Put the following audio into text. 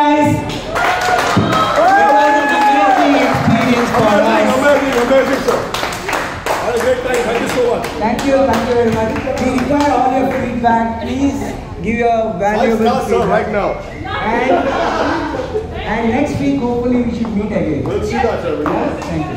guys. Thank you, thank you very much. We require all your feedback. Please give your valuable Five feedback. right now. And, and next week, hopefully, we should meet again. We'll see that, everyone. Thank you.